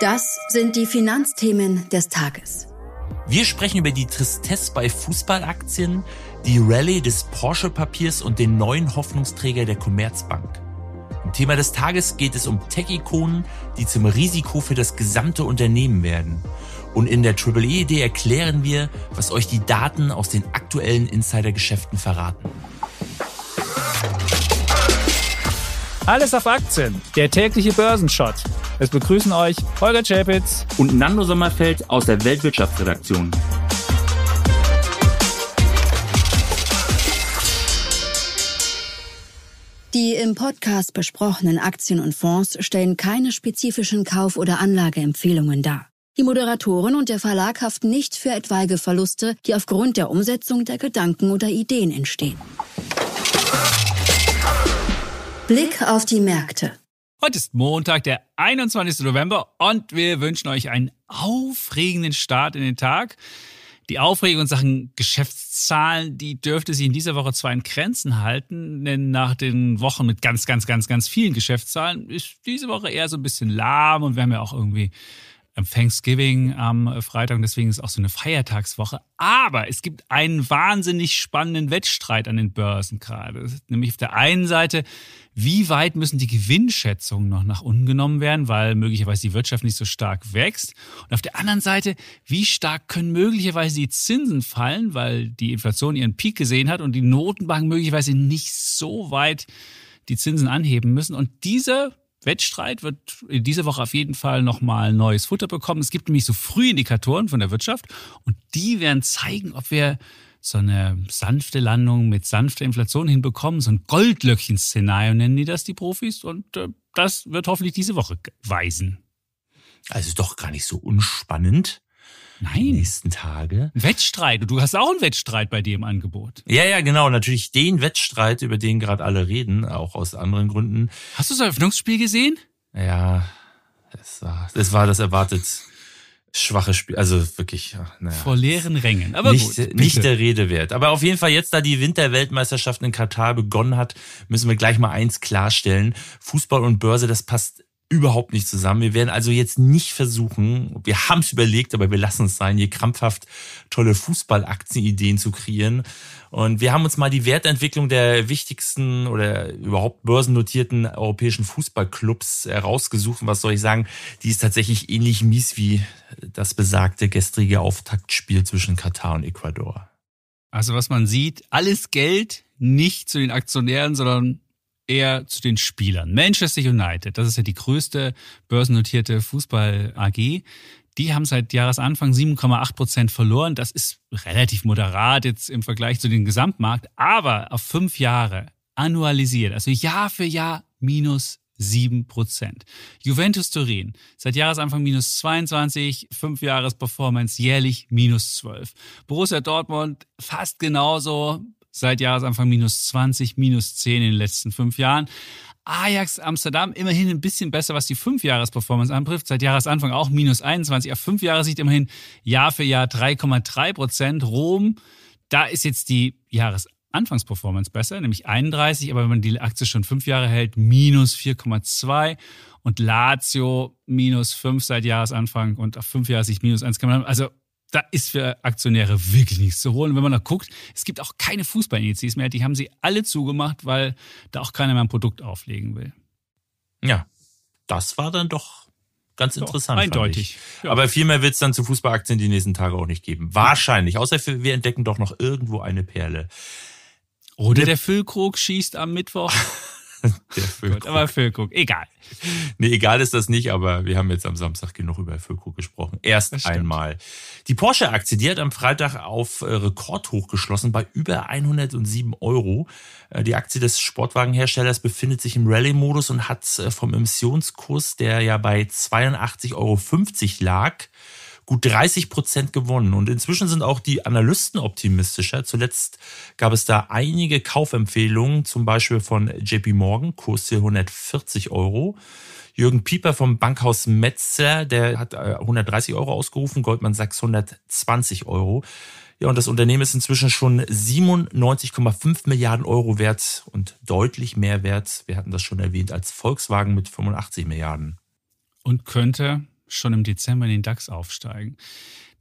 Das sind die Finanzthemen des Tages. Wir sprechen über die Tristesse bei Fußballaktien, die Rallye des Porsche-Papiers und den neuen Hoffnungsträger der Commerzbank. Im Thema des Tages geht es um Tech-Ikonen, die zum Risiko für das gesamte Unternehmen werden. Und in der Triple E-Idee erklären wir, was euch die Daten aus den aktuellen Insidergeschäften verraten. Alles auf Aktien, der tägliche Börsenshot. Es begrüßen euch Holger Czapitz und Nando Sommerfeld aus der Weltwirtschaftsredaktion. Die im Podcast besprochenen Aktien und Fonds stellen keine spezifischen Kauf- oder Anlageempfehlungen dar. Die Moderatoren und der Verlag haften nicht für etwaige Verluste, die aufgrund der Umsetzung der Gedanken oder Ideen entstehen. Blick auf die Märkte. Heute ist Montag, der 21. November und wir wünschen euch einen aufregenden Start in den Tag. Die Aufregung in Sachen Geschäftszahlen, die dürfte sich in dieser Woche zwar in Grenzen halten, denn nach den Wochen mit ganz, ganz, ganz, ganz vielen Geschäftszahlen ist diese Woche eher so ein bisschen lahm und wir haben ja auch irgendwie Thanksgiving am Freitag und deswegen ist auch so eine Feiertagswoche. Aber es gibt einen wahnsinnig spannenden Wettstreit an den Börsen gerade. Nämlich auf der einen Seite, wie weit müssen die Gewinnschätzungen noch nach unten genommen werden, weil möglicherweise die Wirtschaft nicht so stark wächst. Und auf der anderen Seite, wie stark können möglicherweise die Zinsen fallen, weil die Inflation ihren Peak gesehen hat und die Notenbanken möglicherweise nicht so weit die Zinsen anheben müssen. Und dieser Wettstreit wird in dieser Woche auf jeden Fall nochmal neues Futter bekommen. Es gibt nämlich so Frühindikatoren von der Wirtschaft und die werden zeigen, ob wir so eine sanfte Landung mit sanfter Inflation hinbekommen. So ein Goldlöckchen-Szenario nennen die das, die Profis. Und äh, das wird hoffentlich diese Woche weisen. Also doch gar nicht so unspannend. Nein. Die nächsten Tage. Wettstreit. Du hast auch einen Wettstreit bei dir im Angebot. Ja, ja, genau. Natürlich den Wettstreit, über den gerade alle reden, auch aus anderen Gründen. Hast du das Eröffnungsspiel gesehen? Ja, das war das, war das erwartet schwache Spiel. Also wirklich, naja. Vor leeren Rängen. Aber nicht, gut, nicht der Rede wert. Aber auf jeden Fall jetzt, da die Winterweltmeisterschaft in Katar begonnen hat, müssen wir gleich mal eins klarstellen. Fußball und Börse, das passt überhaupt nicht zusammen. Wir werden also jetzt nicht versuchen, wir haben es überlegt, aber wir lassen es sein, hier krampfhaft tolle Fußballaktienideen zu kreieren. Und wir haben uns mal die Wertentwicklung der wichtigsten oder überhaupt börsennotierten europäischen Fußballclubs herausgesucht. Was soll ich sagen, die ist tatsächlich ähnlich mies wie das besagte gestrige Auftaktspiel zwischen Katar und Ecuador. Also was man sieht, alles Geld nicht zu den Aktionären, sondern eher zu den Spielern. Manchester United, das ist ja die größte börsennotierte Fußball-AG. Die haben seit Jahresanfang 7,8 Prozent verloren. Das ist relativ moderat jetzt im Vergleich zu dem Gesamtmarkt, aber auf fünf Jahre annualisiert, also Jahr für Jahr minus 7 Prozent. Juventus Turin, seit Jahresanfang minus 22, fünf Jahres Performance jährlich minus 12. Borussia Dortmund fast genauso, seit Jahresanfang minus 20, minus 10 in den letzten fünf Jahren. Ajax Amsterdam immerhin ein bisschen besser, was die Fünfjahres-Performance anbetrifft. Seit Jahresanfang auch minus 21. Auf fünf Jahre sieht immerhin Jahr für Jahr 3,3 Prozent. Rom, da ist jetzt die Jahresanfangsperformance besser, nämlich 31. Aber wenn man die Aktie schon fünf Jahre hält, minus 4,2. Und Lazio minus 5 seit Jahresanfang und auf fünf Jahre sich minus 1,9. Also da ist für Aktionäre wirklich nichts zu holen. Und wenn man da guckt, es gibt auch keine Fußballindizes mehr. Die haben sie alle zugemacht, weil da auch keiner mehr ein Produkt auflegen will. Ja, das war dann doch ganz doch, interessant. Eindeutig. Ja. Aber viel mehr wird es dann zu Fußballaktien die nächsten Tage auch nicht geben. Wahrscheinlich. Außer wir entdecken doch noch irgendwo eine Perle. Oder der Füllkrug schießt am Mittwoch Der Füllkrug. Aber Füllkrug, egal. Nee, egal ist das nicht, aber wir haben jetzt am Samstag genug über Füllkrug gesprochen. Erst einmal. Die Porsche-Aktie, die hat am Freitag auf äh, Rekordhoch geschlossen bei über 107 Euro. Äh, die Aktie des Sportwagenherstellers befindet sich im Rallye-Modus und hat äh, vom Emissionskurs, der ja bei 82,50 Euro lag, gut 30 Prozent gewonnen. Und inzwischen sind auch die Analysten optimistischer. Zuletzt gab es da einige Kaufempfehlungen, zum Beispiel von JP Morgan, Kurs 140 Euro. Jürgen Pieper vom Bankhaus Metzler, der hat 130 äh, Euro ausgerufen, Goldman Sachs 120 Euro. Ja, und das Unternehmen ist inzwischen schon 97,5 Milliarden Euro wert und deutlich mehr wert, wir hatten das schon erwähnt, als Volkswagen mit 85 Milliarden. Und könnte schon im Dezember in den DAX aufsteigen.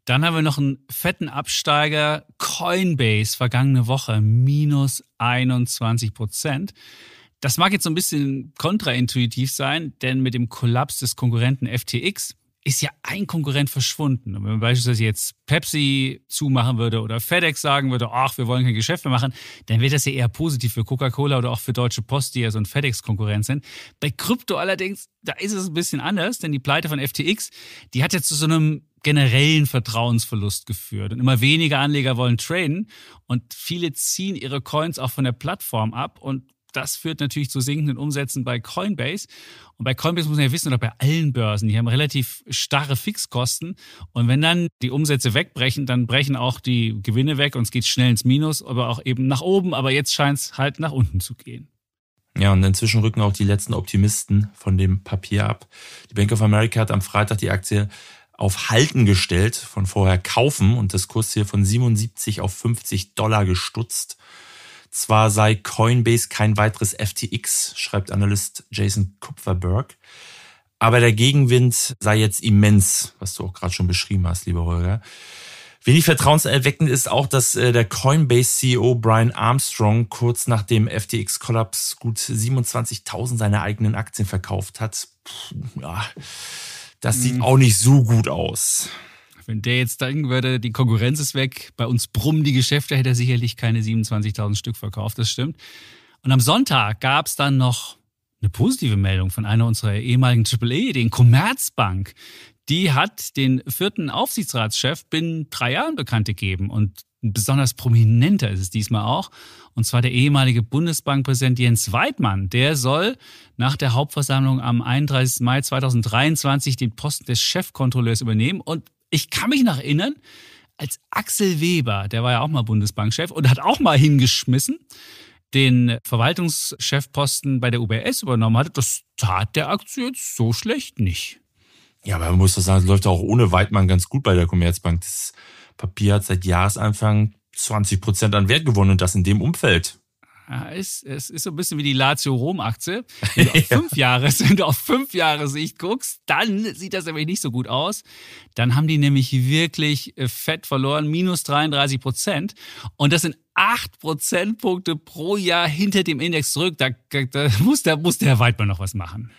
Dann haben wir noch einen fetten Absteiger, Coinbase, vergangene Woche, minus 21 Prozent. Das mag jetzt so ein bisschen kontraintuitiv sein, denn mit dem Kollaps des Konkurrenten FTX ist ja ein Konkurrent verschwunden. Und wenn man beispielsweise jetzt Pepsi zumachen würde oder FedEx sagen würde, ach, wir wollen kein Geschäft mehr machen, dann wäre das ja eher positiv für Coca-Cola oder auch für Deutsche Post, die ja so ein FedEx-Konkurrent sind. Bei Krypto allerdings, da ist es ein bisschen anders, denn die Pleite von FTX, die hat jetzt zu so einem generellen Vertrauensverlust geführt. Und immer weniger Anleger wollen traden und viele ziehen ihre Coins auch von der Plattform ab und das führt natürlich zu sinkenden Umsätzen bei Coinbase. Und bei Coinbase muss man ja wissen, oder bei allen Börsen, die haben relativ starre Fixkosten. Und wenn dann die Umsätze wegbrechen, dann brechen auch die Gewinne weg und es geht schnell ins Minus, aber auch eben nach oben. Aber jetzt scheint es halt nach unten zu gehen. Ja, und inzwischen rücken auch die letzten Optimisten von dem Papier ab. Die Bank of America hat am Freitag die Aktie auf Halten gestellt, von vorher kaufen und das Kursziel von 77 auf 50 Dollar gestutzt. Zwar sei Coinbase kein weiteres FTX, schreibt Analyst Jason Kupferberg, aber der Gegenwind sei jetzt immens, was du auch gerade schon beschrieben hast, lieber Holger. Wenig vertrauenserweckend ist auch, dass äh, der Coinbase-CEO Brian Armstrong kurz nach dem FTX-Kollaps gut 27.000 seiner eigenen Aktien verkauft hat. Puh, ja, das sieht mhm. auch nicht so gut aus. Wenn der jetzt denken würde, die Konkurrenz ist weg, bei uns brummen die Geschäfte, hätte er sicherlich keine 27.000 Stück verkauft, das stimmt. Und am Sonntag gab es dann noch eine positive Meldung von einer unserer ehemaligen AAA, den Commerzbank. Die hat den vierten Aufsichtsratschef binnen drei Jahren bekannt gegeben und besonders prominenter ist es diesmal auch. Und zwar der ehemalige Bundesbankpräsident Jens Weidmann. Der soll nach der Hauptversammlung am 31. Mai 2023 den Posten des Chefkontrolleurs übernehmen. Und ich kann mich noch erinnern, als Axel Weber, der war ja auch mal Bundesbankchef und hat auch mal hingeschmissen, den Verwaltungschefposten bei der UBS übernommen hatte, das tat der Aktie jetzt so schlecht nicht. Ja, aber man muss doch sagen, es läuft auch ohne Weidmann ganz gut bei der Commerzbank. Das Papier hat seit Jahresanfang 20 Prozent an Wert gewonnen und das in dem Umfeld. Ja, es, es ist so ein bisschen wie die Lazio-Rom-Aktie. Wenn, du auf fünf Jahre, wenn du auf fünf Jahre Sicht guckst, dann sieht das nämlich nicht so gut aus. Dann haben die nämlich wirklich äh, fett verloren, minus 33 Prozent. Und das sind acht Prozentpunkte pro Jahr hinter dem Index zurück. Da, da, muss, da muss der Weidmann noch was machen.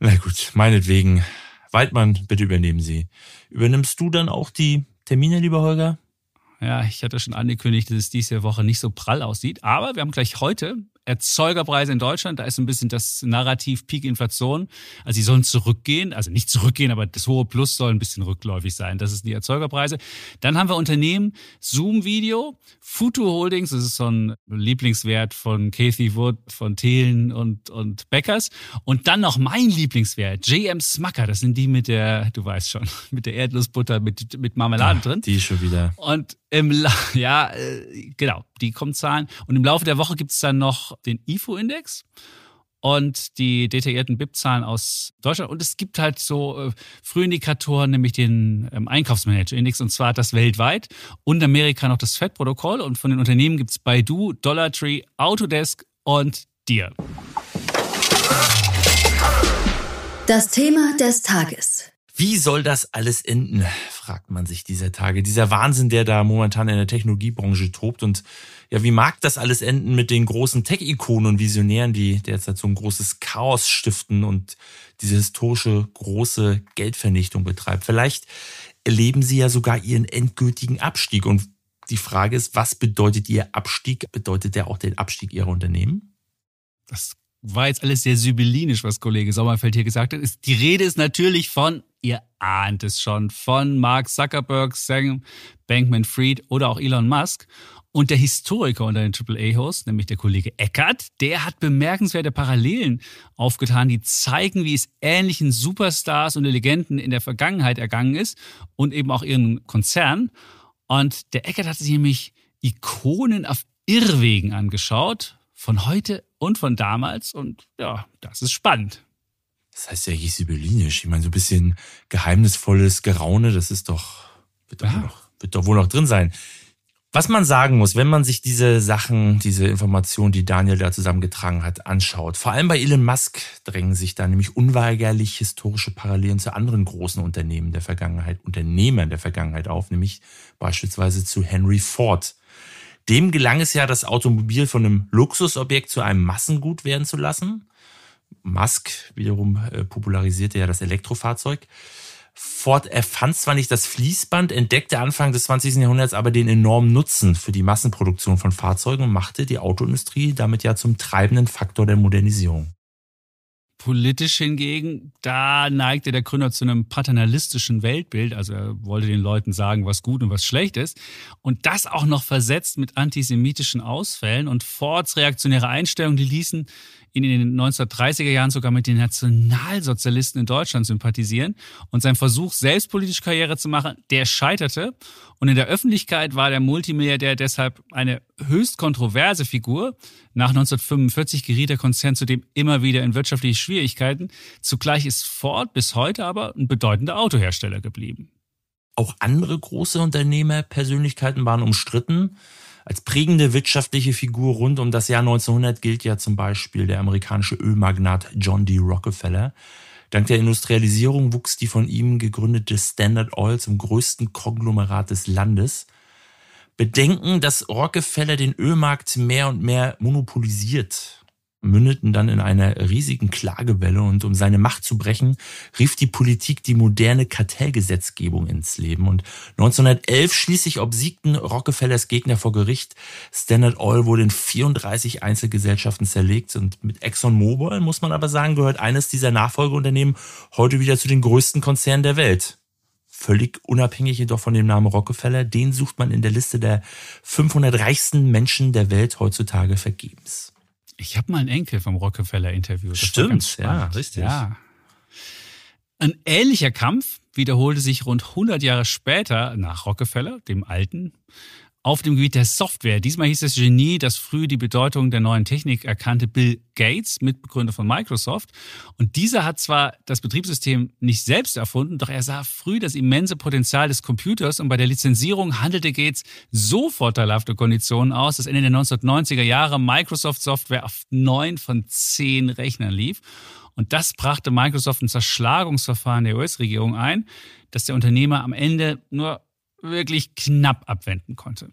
Na gut, meinetwegen. Weidmann, bitte übernehmen Sie. Übernimmst du dann auch die Termine, lieber Holger? Ja, ich hatte schon angekündigt, dass es diese Woche nicht so prall aussieht. Aber wir haben gleich heute Erzeugerpreise in Deutschland. Da ist ein bisschen das Narrativ Peak Inflation. Also sie sollen zurückgehen, also nicht zurückgehen, aber das hohe Plus soll ein bisschen rückläufig sein. Das ist die Erzeugerpreise. Dann haben wir Unternehmen Zoom Video, Futu Holdings, das ist so ein Lieblingswert von Kathy Wood, von Thelen und, und Beckers. Und dann noch mein Lieblingswert, JM Smucker. Das sind die mit der, du weißt schon, mit der Erdnussbutter mit, mit Marmelade drin. Die schon wieder. Und im, La ja, äh, genau, die kommen Zahlen. Und im Laufe der Woche gibt es dann noch den IFO-Index und die detaillierten BIP-Zahlen aus Deutschland. Und es gibt halt so äh, Frühindikatoren, nämlich den ähm, Einkaufsmanager-Index, und zwar das weltweit und Amerika noch das FED-Protokoll. Und von den Unternehmen gibt es Baidu, Dollartree, Autodesk und Dir. Das Thema des Tages. Wie soll das alles enden, fragt man sich dieser Tage. Dieser Wahnsinn, der da momentan in der Technologiebranche tobt. Und ja, wie mag das alles enden mit den großen Tech-Ikonen und Visionären, die derzeit so ein großes Chaos stiften und diese historische große Geldvernichtung betreibt? Vielleicht erleben sie ja sogar ihren endgültigen Abstieg. Und die Frage ist, was bedeutet ihr Abstieg? Bedeutet der auch den Abstieg ihrer Unternehmen? Das war jetzt alles sehr sibyllinisch, was Kollege Sommerfeld hier gesagt hat. Die Rede ist natürlich von ihr ahnt es schon, von Mark Zuckerberg, Sam Bankman-Fried oder auch Elon Musk. Und der Historiker unter den AAA-Hosts, nämlich der Kollege Eckert, der hat bemerkenswerte Parallelen aufgetan, die zeigen, wie es ähnlichen Superstars und Legenden in der Vergangenheit ergangen ist und eben auch ihren Konzernen. Und der Eckert hat sich nämlich Ikonen auf Irrwegen angeschaut, von heute und von damals. Und ja, das ist spannend. Das heißt ja nicht sibyllinisch. Ich meine, so ein bisschen geheimnisvolles Geraune, das ist doch, wird doch, ja. wohl, noch, wird doch wohl noch drin sein. Was man sagen muss, wenn man sich diese Sachen, diese Informationen, die Daniel da zusammengetragen hat, anschaut, vor allem bei Elon Musk drängen sich da nämlich unweigerlich historische Parallelen zu anderen großen Unternehmen der Vergangenheit, Unternehmern der Vergangenheit auf, nämlich beispielsweise zu Henry Ford. Dem gelang es ja, das Automobil von einem Luxusobjekt zu einem Massengut werden zu lassen. Musk wiederum äh, popularisierte ja das Elektrofahrzeug. Ford erfand zwar nicht das Fließband, entdeckte Anfang des 20. Jahrhunderts aber den enormen Nutzen für die Massenproduktion von Fahrzeugen und machte die Autoindustrie damit ja zum treibenden Faktor der Modernisierung. Politisch hingegen, da neigte der Gründer zu einem paternalistischen Weltbild. Also er wollte den Leuten sagen, was gut und was schlecht ist. Und das auch noch versetzt mit antisemitischen Ausfällen. Und Fords reaktionäre Einstellung, die ließen ihn in den 1930er Jahren sogar mit den Nationalsozialisten in Deutschland sympathisieren. Und sein Versuch, selbst politische Karriere zu machen, der scheiterte. Und in der Öffentlichkeit war der Multimilliardär deshalb eine höchst kontroverse Figur. Nach 1945 geriet der Konzern zudem immer wieder in wirtschaftliche Schwierigkeiten. Zugleich ist Ford bis heute aber ein bedeutender Autohersteller geblieben. Auch andere große Unternehmerpersönlichkeiten waren umstritten. Als prägende wirtschaftliche Figur rund um das Jahr 1900 gilt ja zum Beispiel der amerikanische Ölmagnat John D. Rockefeller. Dank der Industrialisierung wuchs die von ihm gegründete Standard Oil zum größten Konglomerat des Landes. Bedenken, dass Rockefeller den Ölmarkt mehr und mehr monopolisiert mündeten dann in einer riesigen Klagewelle und um seine Macht zu brechen, rief die Politik die moderne Kartellgesetzgebung ins Leben und 1911 schließlich obsiegten Rockefellers Gegner vor Gericht. Standard Oil wurde in 34 Einzelgesellschaften zerlegt und mit ExxonMobil, muss man aber sagen, gehört eines dieser Nachfolgeunternehmen heute wieder zu den größten Konzernen der Welt. Völlig unabhängig jedoch von dem Namen Rockefeller, den sucht man in der Liste der 500 reichsten Menschen der Welt heutzutage vergebens. Ich habe mal einen Enkel vom Rockefeller interviewt. Das Stimmt, ja, richtig. Ja. Ein ähnlicher Kampf wiederholte sich rund 100 Jahre später nach Rockefeller, dem Alten, auf dem Gebiet der Software. Diesmal hieß es Genie, das früh die Bedeutung der neuen Technik erkannte Bill Gates, Mitbegründer von Microsoft. Und dieser hat zwar das Betriebssystem nicht selbst erfunden, doch er sah früh das immense Potenzial des Computers und bei der Lizenzierung handelte Gates so vorteilhafte Konditionen aus, dass Ende der 1990er Jahre Microsoft Software auf neun von zehn Rechnern lief. Und das brachte Microsoft ein Zerschlagungsverfahren der US-Regierung ein, das der Unternehmer am Ende nur wirklich knapp abwenden konnte.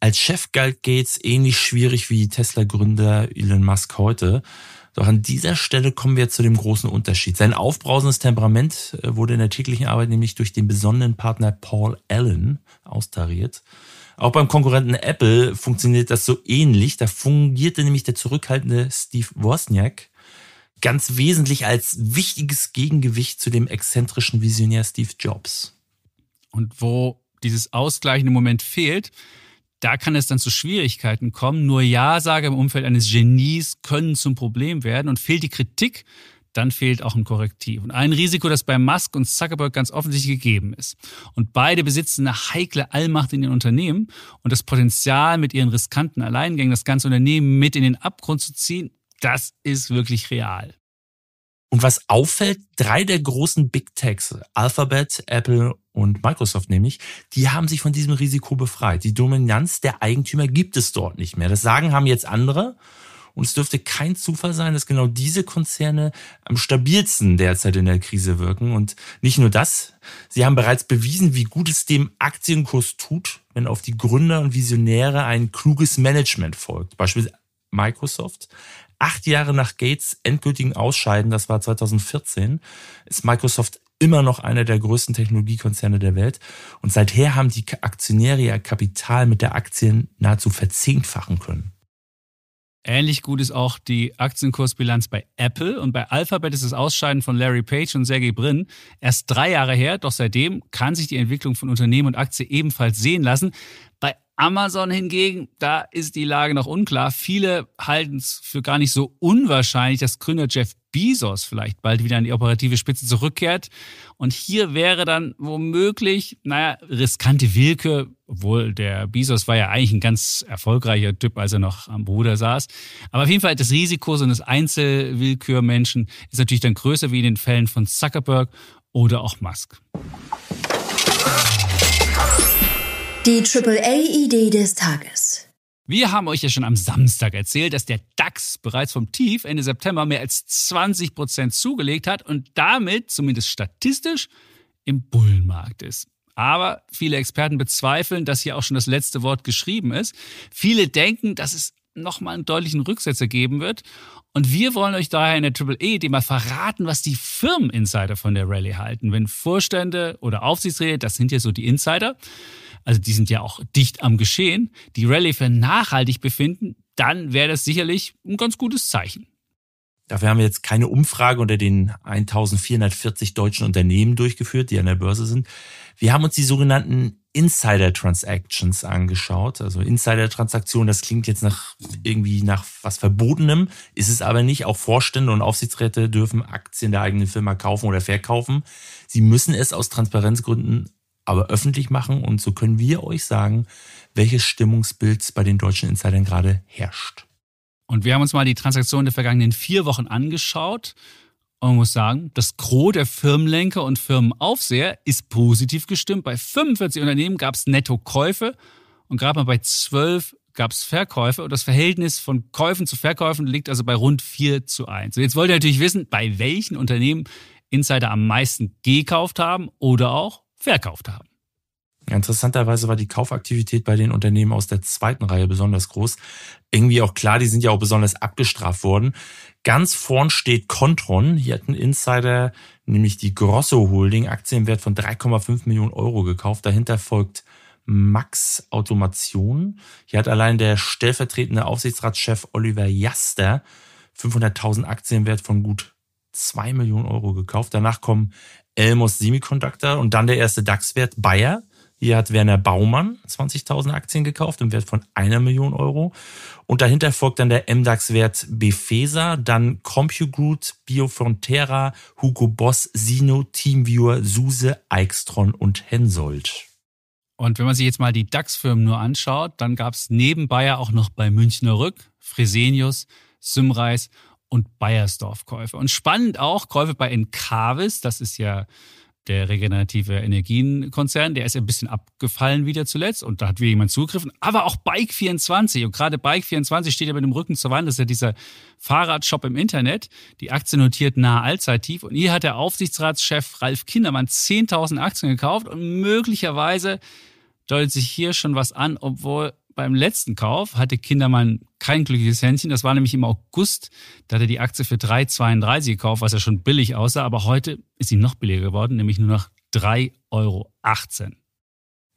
Als Chef galt Gates ähnlich schwierig wie Tesla-Gründer Elon Musk heute. Doch an dieser Stelle kommen wir zu dem großen Unterschied. Sein aufbrausendes Temperament äh, wurde in der täglichen Arbeit nämlich durch den besonnenen Partner Paul Allen austariert. Auch beim Konkurrenten Apple funktioniert das so ähnlich. Da fungierte nämlich der zurückhaltende Steve Wozniak ganz wesentlich als wichtiges Gegengewicht zu dem exzentrischen Visionär Steve Jobs. Und wo dieses ausgleichende Moment fehlt, da kann es dann zu Schwierigkeiten kommen. Nur Ja-Sage im Umfeld eines Genies können zum Problem werden und fehlt die Kritik, dann fehlt auch ein Korrektiv. Und ein Risiko, das bei Musk und Zuckerberg ganz offensichtlich gegeben ist. Und beide besitzen eine heikle Allmacht in den Unternehmen und das Potenzial, mit ihren riskanten Alleingängen das ganze Unternehmen mit in den Abgrund zu ziehen, das ist wirklich real. Und was auffällt, drei der großen Big Techs, Alphabet, Apple und Microsoft nämlich, die haben sich von diesem Risiko befreit. Die Dominanz der Eigentümer gibt es dort nicht mehr. Das sagen haben jetzt andere. Und es dürfte kein Zufall sein, dass genau diese Konzerne am stabilsten derzeit in der Krise wirken. Und nicht nur das, sie haben bereits bewiesen, wie gut es dem Aktienkurs tut, wenn auf die Gründer und Visionäre ein kluges Management folgt. Beispielsweise Microsoft acht Jahre nach Gates endgültigen Ausscheiden, das war 2014, ist Microsoft immer noch einer der größten Technologiekonzerne der Welt. Und seither haben die Aktionäre ihr Kapital mit der Aktien nahezu verzehnfachen können. Ähnlich gut ist auch die Aktienkursbilanz bei Apple und bei Alphabet ist das Ausscheiden von Larry Page und Sergey Brin erst drei Jahre her, doch seitdem kann sich die Entwicklung von Unternehmen und Aktie ebenfalls sehen lassen. Bei Amazon hingegen, da ist die Lage noch unklar. Viele halten es für gar nicht so unwahrscheinlich, dass Gründer Jeff Bezos vielleicht bald wieder an die operative Spitze zurückkehrt. Und hier wäre dann womöglich, naja, riskante Willkür, obwohl der Bezos war ja eigentlich ein ganz erfolgreicher Typ, als er noch am Bruder saß. Aber auf jeden Fall das Risiko so eines Einzelwillkürmenschen ist natürlich dann größer wie in den Fällen von Zuckerberg oder auch Musk. Die AAA-Idee des Tages. Wir haben euch ja schon am Samstag erzählt, dass der DAX bereits vom Tief Ende September mehr als 20 Prozent zugelegt hat und damit, zumindest statistisch, im Bullenmarkt ist. Aber viele Experten bezweifeln, dass hier auch schon das letzte Wort geschrieben ist. Viele denken, dass es nochmal einen deutlichen Rücksetzer geben wird. Und wir wollen euch daher in der Triple E mal verraten, was die Firmeninsider von der Rallye halten. Wenn Vorstände oder Aufsichtsräte, das sind ja so die Insider, also die sind ja auch dicht am Geschehen, die Rallye für nachhaltig befinden, dann wäre das sicherlich ein ganz gutes Zeichen. Dafür haben wir jetzt keine Umfrage unter den 1440 deutschen Unternehmen durchgeführt, die an der Börse sind. Wir haben uns die sogenannten Insider Transactions angeschaut. Also Insider Transaktionen, das klingt jetzt nach irgendwie nach was Verbotenem, ist es aber nicht. Auch Vorstände und Aufsichtsräte dürfen Aktien der eigenen Firma kaufen oder verkaufen. Sie müssen es aus Transparenzgründen aber öffentlich machen und so können wir euch sagen, welches Stimmungsbild bei den deutschen Insidern gerade herrscht. Und wir haben uns mal die Transaktionen der vergangenen vier Wochen angeschaut. Und muss sagen, das Gros der Firmenlenker und Firmenaufseher ist positiv gestimmt. Bei 45 Unternehmen gab es Netto-Käufe und gerade mal bei 12 gab es Verkäufe. Und das Verhältnis von Käufen zu Verkäufen liegt also bei rund 4 zu 1. Und jetzt wollt ihr natürlich wissen, bei welchen Unternehmen Insider am meisten gekauft haben oder auch verkauft haben. Interessanterweise war die Kaufaktivität bei den Unternehmen aus der zweiten Reihe besonders groß. Irgendwie auch klar, die sind ja auch besonders abgestraft worden. Ganz vorn steht Contron. Hier hat ein Insider nämlich die Grosso Holding Aktienwert von 3,5 Millionen Euro gekauft. Dahinter folgt Max Automation. Hier hat allein der stellvertretende Aufsichtsratschef Oliver Jaster 500.000 Aktienwert von gut 2 Millionen Euro gekauft. Danach kommen Elmos Semiconductor und dann der erste DAX-Wert Bayer. Hier hat Werner Baumann 20.000 Aktien gekauft im Wert von einer Million Euro. Und dahinter folgt dann der MDAX-Wert Befesa, dann CompuGroot, Biofrontera, Hugo Boss, Sino, Teamviewer, SUSE, Eichstron und Hensoldt. Und wenn man sich jetzt mal die DAX-Firmen nur anschaut, dann gab es neben Bayer auch noch bei Münchner Rück, Fresenius, Symreis und Bayersdorf Käufe. Und spannend auch Käufe bei Encarvis, das ist ja der regenerative Energienkonzern, der ist ein bisschen abgefallen wieder zuletzt und da hat wieder jemand zugegriffen. Aber auch Bike24 und gerade Bike24 steht ja mit dem Rücken zur Wand, das ist ja dieser Fahrradshop im Internet. Die Aktie notiert nahe Allzeittief und hier hat der Aufsichtsratschef Ralf Kindermann 10.000 Aktien gekauft und möglicherweise deutet sich hier schon was an, obwohl beim letzten Kauf hatte Kindermann kein glückliches Händchen. Das war nämlich im August. Da hat er die Aktie für 3,32 gekauft, was ja schon billig aussah. Aber heute ist sie noch billiger geworden, nämlich nur noch 3,18 Euro.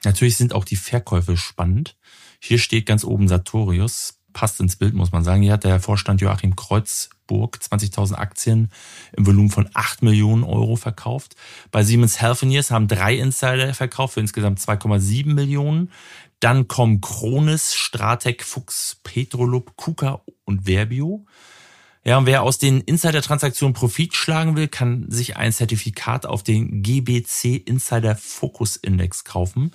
Natürlich sind auch die Verkäufe spannend. Hier steht ganz oben Sartorius. Passt ins Bild, muss man sagen. Hier hat der Vorstand Joachim Kreuzburg 20.000 Aktien im Volumen von 8 Millionen Euro verkauft. Bei Siemens Healthineers haben drei Insider verkauft für insgesamt 2,7 Millionen. Dann kommen Kronis, Stratec, Fuchs, Petrolub, KUKA und Verbio. Ja, und wer aus den Insider-Transaktionen Profit schlagen will, kann sich ein Zertifikat auf den GBC Insider Focus Index kaufen.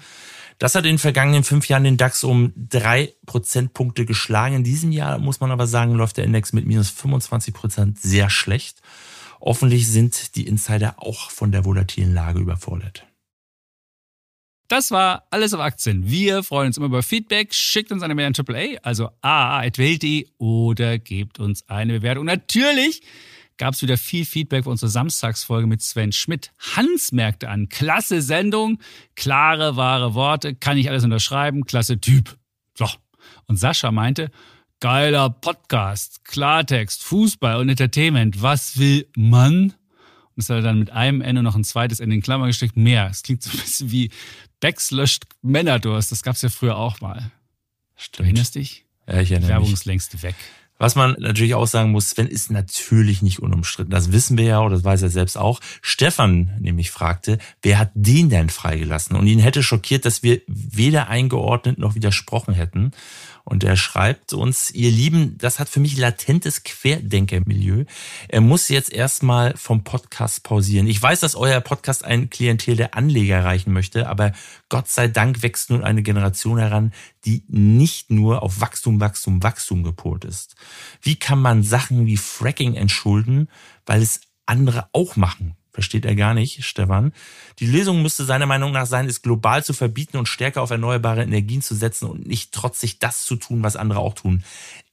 Das hat in den vergangenen fünf Jahren den DAX um drei Prozentpunkte geschlagen. In diesem Jahr muss man aber sagen, läuft der Index mit minus 25 Prozent sehr schlecht. Offensichtlich sind die Insider auch von der volatilen Lage überfordert. Das war alles auf Aktien. Wir freuen uns immer über Feedback. Schickt uns eine Mail an AAA, also aa.welt.de oder gebt uns eine Bewertung. Natürlich gab es wieder viel Feedback für unsere Samstagsfolge mit Sven Schmidt. Hans merkte an, klasse Sendung, klare, wahre Worte, kann ich alles unterschreiben, klasse Typ. So. Und Sascha meinte, geiler Podcast, Klartext, Fußball und Entertainment. Was will man? Und es hat er dann mit einem Ende noch ein zweites Ende in Klammer gesteckt. Mehr. Es klingt so ein bisschen wie Becks löscht Männerdurst. Das gab es ja früher auch mal. Stimmt. Du erinnerst dich? Ja, ich erinnere Werbung mich. ist längst weg. Was man natürlich auch sagen muss, Sven ist natürlich nicht unumstritten. Das wissen wir ja, oder das weiß er selbst auch. Stefan nämlich fragte, wer hat den denn freigelassen? Und ihn hätte schockiert, dass wir weder eingeordnet noch widersprochen hätten. Und er schreibt uns, ihr Lieben, das hat für mich latentes Querdenkermilieu. Er muss jetzt erstmal vom Podcast pausieren. Ich weiß, dass euer Podcast ein Klientel der Anleger erreichen möchte, aber Gott sei Dank wächst nun eine Generation heran, die nicht nur auf Wachstum, Wachstum, Wachstum gepolt ist. Wie kann man Sachen wie Fracking entschulden, weil es andere auch machen? Versteht er gar nicht, Stefan. Die Lösung müsste seiner Meinung nach sein, es global zu verbieten und stärker auf erneuerbare Energien zu setzen und nicht trotzig das zu tun, was andere auch tun.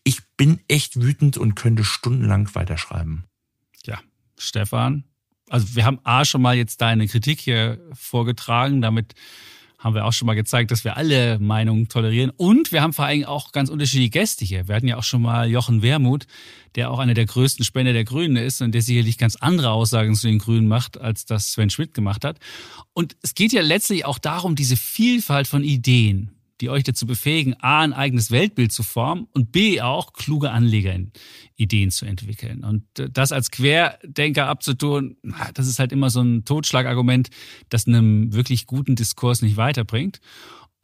Ich bin echt wütend und könnte stundenlang weiterschreiben. Ja, Stefan, also wir haben A schon mal jetzt deine Kritik hier vorgetragen, damit haben wir auch schon mal gezeigt, dass wir alle Meinungen tolerieren. Und wir haben vor allem auch ganz unterschiedliche Gäste hier. Wir hatten ja auch schon mal Jochen Wermuth, der auch einer der größten Spender der Grünen ist und der sicherlich ganz andere Aussagen zu den Grünen macht, als das Sven Schmidt gemacht hat. Und es geht ja letztlich auch darum, diese Vielfalt von Ideen die euch dazu befähigen, A, ein eigenes Weltbild zu formen und B, auch kluge Anlegerideen zu entwickeln. Und äh, das als Querdenker abzutun, das ist halt immer so ein Totschlagargument, das einem wirklich guten Diskurs nicht weiterbringt.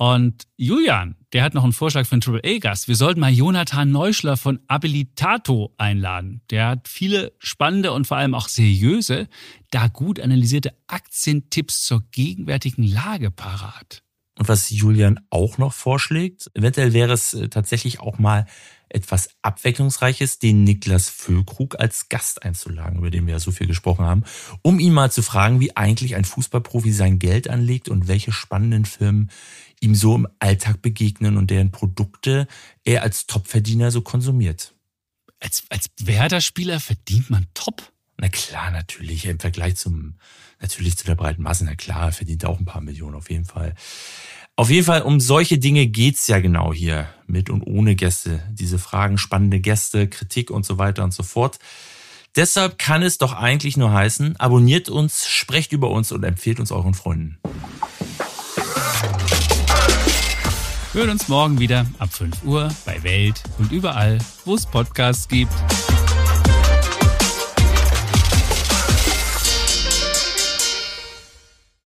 Und Julian, der hat noch einen Vorschlag für einen Triple-A-Gast. Wir sollten mal Jonathan Neuschler von Abilitato einladen. Der hat viele spannende und vor allem auch seriöse, da gut analysierte Aktientipps zur gegenwärtigen Lage parat. Und was Julian auch noch vorschlägt, eventuell wäre es äh, tatsächlich auch mal etwas Abwechslungsreiches, den Niklas Füllkrug als Gast einzuladen, über den wir ja so viel gesprochen haben, um ihn mal zu fragen, wie eigentlich ein Fußballprofi sein Geld anlegt und welche spannenden Firmen ihm so im Alltag begegnen und deren Produkte er als Topverdiener so konsumiert. Als, als Werder-Spieler verdient man top? Na klar, natürlich. Im Vergleich zum, natürlich zu der breiten Masse, na klar, verdient er auch ein paar Millionen auf jeden Fall. Auf jeden Fall um solche Dinge geht's ja genau hier mit und ohne Gäste. Diese Fragen, spannende Gäste, Kritik und so weiter und so fort. Deshalb kann es doch eigentlich nur heißen, abonniert uns, sprecht über uns und empfehlt uns euren Freunden. Hören uns morgen wieder ab 5 Uhr bei Welt und überall, wo es Podcasts gibt.